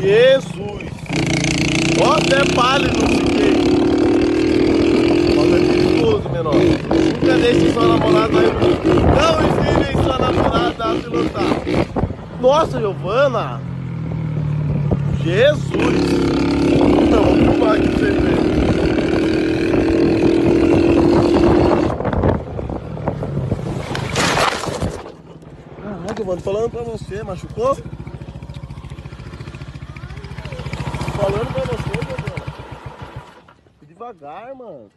Jesus! Ó, até pálido fiquei. Olha, é perigoso, menor. Nunca deixe sua namorada aí. Não ensinem sua namorada a pilotar. Nossa, Giovana! Jesus! Não, vamos pular aqui pra você ver. Caraca, mano, falando pra você, machucou? Falando pra você, Giovana. Devagar, mano.